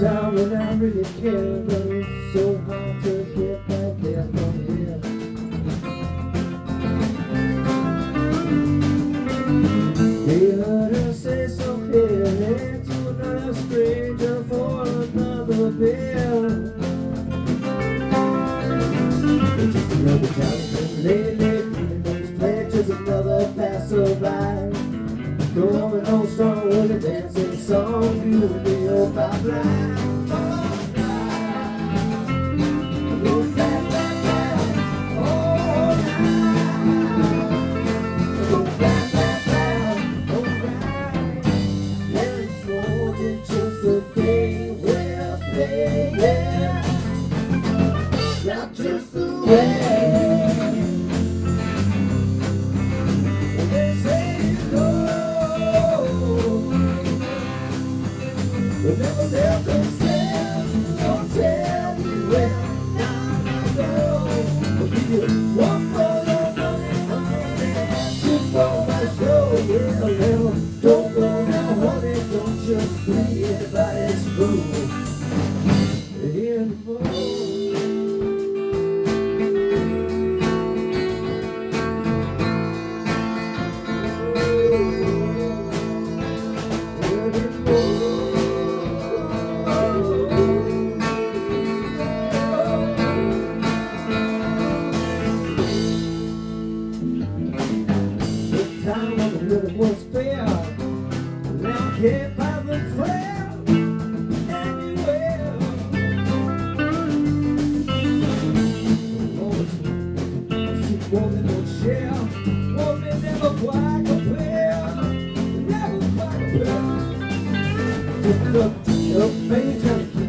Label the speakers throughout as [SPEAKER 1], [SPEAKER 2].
[SPEAKER 1] time when I really care, but it's so hard to get back there from here. He heard her say so clearly to another stranger for another beer. It's just another time lately, those pledges, another passerby. Going on strong with a dancing song, you and me, oh, bye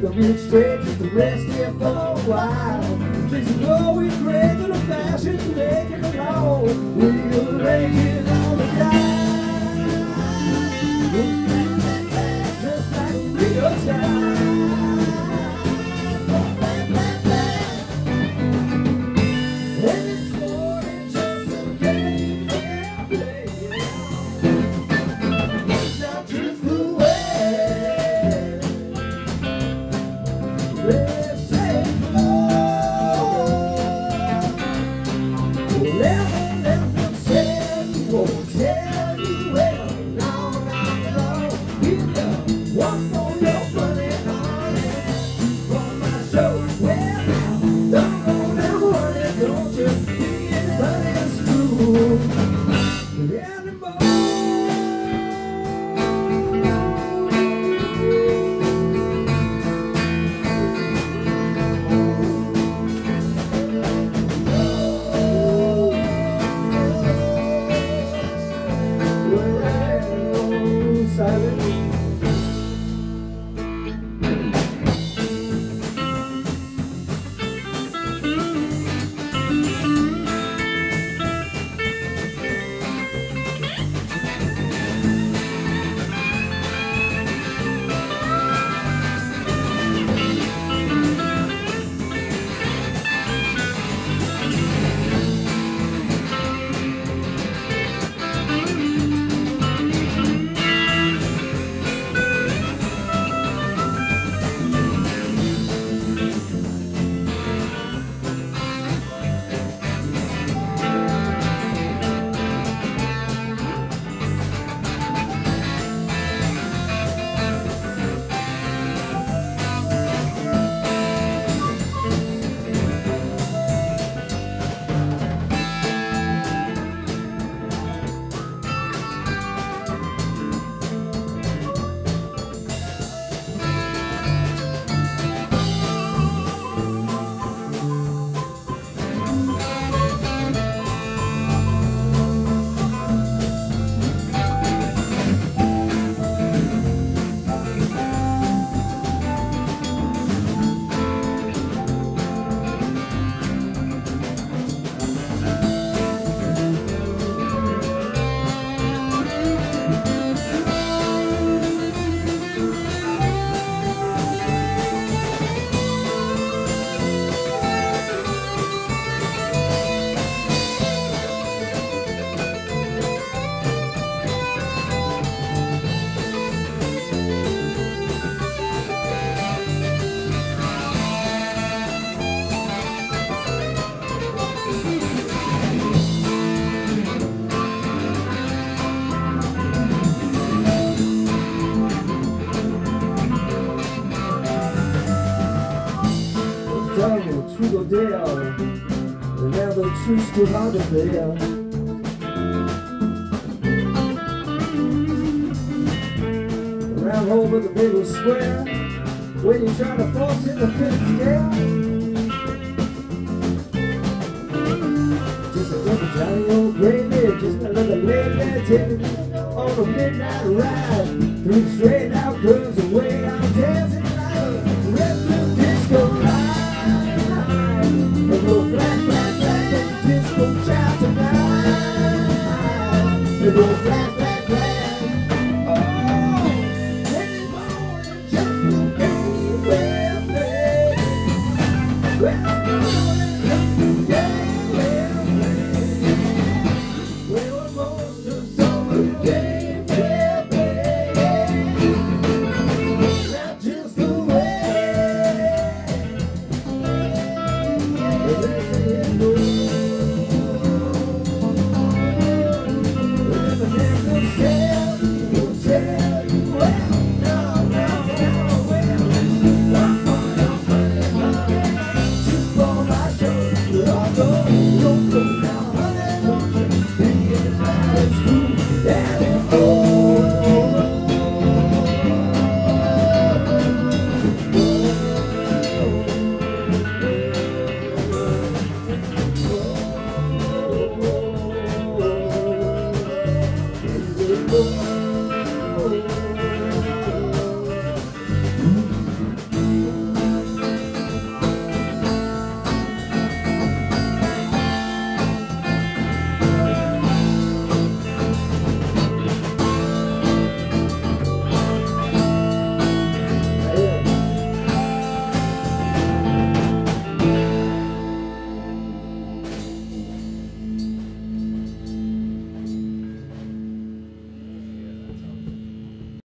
[SPEAKER 1] them in straight. Just to rest here for a while. Things are going great to the fashion make it alone. We'll arrange it all the time. the truth's too hard to bear. Around home the middle square, when you try to force in the fifth scale. Just another jolly old gray man, just another late man taking on a midnight ride through the ござ。